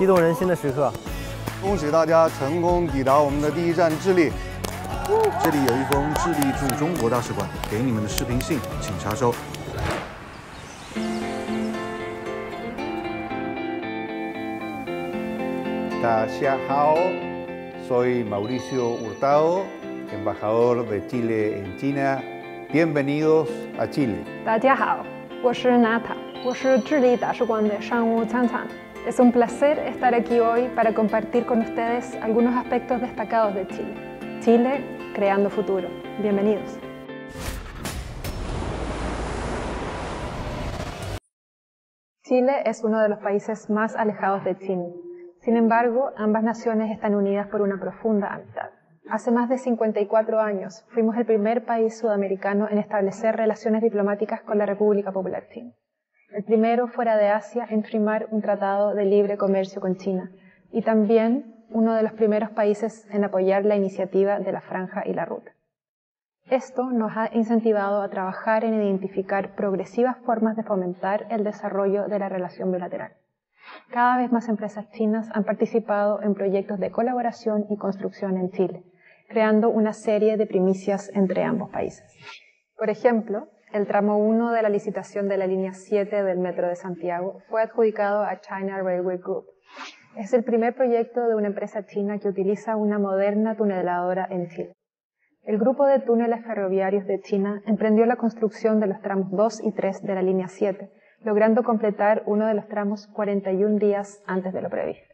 激动人心的时刻，恭喜大家成功抵达我们的第一站智利。这里有一封智利驻中国大使馆给你们的视频信，请查收。大家好，soy Mauricio Hurtado, embajador de Chile en China. Bienvenidos a Chile. 大家好，我是 Nata，我是智利大使馆的商务参参。Es un placer estar aquí hoy para compartir con ustedes algunos aspectos destacados de Chile. Chile creando futuro. Bienvenidos. Chile es uno de los países más alejados de China. Sin embargo, ambas naciones están unidas por una profunda amistad. Hace más de 54 años fuimos el primer país sudamericano en establecer relaciones diplomáticas con la República Popular China. El primero fuera de Asia en firmar un tratado de libre comercio con China y también uno de los primeros países en apoyar la iniciativa de la franja y la ruta. Esto nos ha incentivado a trabajar en identificar progresivas formas de fomentar el desarrollo de la relación bilateral. Cada vez más empresas chinas han participado en proyectos de colaboración y construcción en Chile, creando una serie de primicias entre ambos países. Por ejemplo, el tramo 1 de la licitación de la línea 7 del Metro de Santiago fue adjudicado a China Railway Group. Es el primer proyecto de una empresa china que utiliza una moderna tuneladora en Chile. El grupo de túneles ferroviarios de China emprendió la construcción de los tramos 2 y 3 de la línea 7, logrando completar uno de los tramos 41 días antes de lo previsto.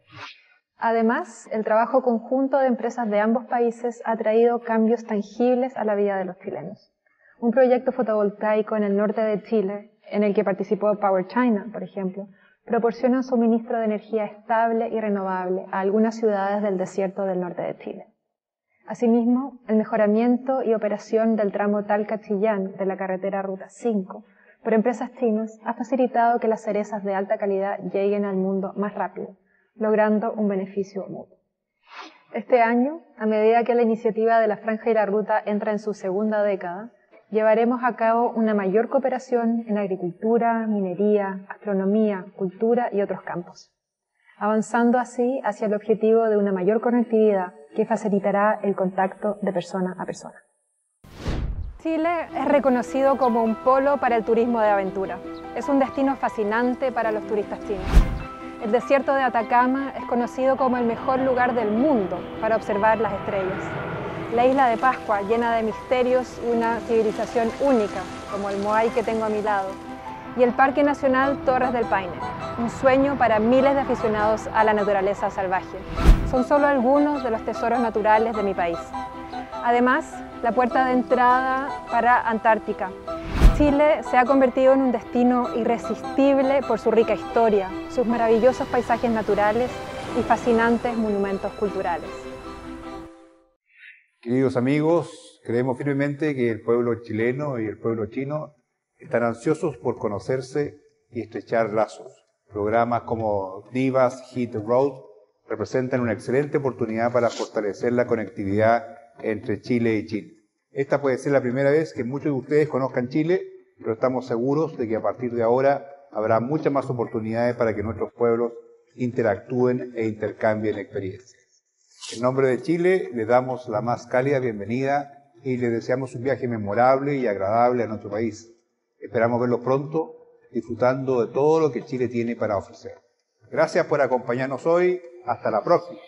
Además, el trabajo conjunto de empresas de ambos países ha traído cambios tangibles a la vida de los chilenos. Un proyecto fotovoltaico en el norte de Chile, en el que participó Power China, por ejemplo, proporciona un suministro de energía estable y renovable a algunas ciudades del desierto del norte de Chile. Asimismo, el mejoramiento y operación del tramo Talca-Chillán de la carretera Ruta 5 por empresas chinas ha facilitado que las cerezas de alta calidad lleguen al mundo más rápido, logrando un beneficio mutuo. Este año, a medida que la iniciativa de la Franja y la Ruta entra en su segunda década, llevaremos a cabo una mayor cooperación en agricultura, minería, astronomía, cultura y otros campos, avanzando así hacia el objetivo de una mayor conectividad que facilitará el contacto de persona a persona. Chile es reconocido como un polo para el turismo de aventura. Es un destino fascinante para los turistas chinos. El desierto de Atacama es conocido como el mejor lugar del mundo para observar las estrellas. La isla de Pascua, llena de misterios y una civilización única, como el Moai que tengo a mi lado. Y el Parque Nacional Torres del Paine, un sueño para miles de aficionados a la naturaleza salvaje. Son solo algunos de los tesoros naturales de mi país. Además, la puerta de entrada para Antártica. Chile se ha convertido en un destino irresistible por su rica historia, sus maravillosos paisajes naturales y fascinantes monumentos culturales. Queridos amigos, creemos firmemente que el pueblo chileno y el pueblo chino están ansiosos por conocerse y estrechar lazos. Programas como Divas Hit the Road representan una excelente oportunidad para fortalecer la conectividad entre Chile y Chile. Esta puede ser la primera vez que muchos de ustedes conozcan Chile, pero estamos seguros de que a partir de ahora habrá muchas más oportunidades para que nuestros pueblos interactúen e intercambien experiencias. En nombre de Chile les damos la más cálida bienvenida y les deseamos un viaje memorable y agradable a nuestro país. Esperamos verlos pronto disfrutando de todo lo que Chile tiene para ofrecer. Gracias por acompañarnos hoy. Hasta la próxima.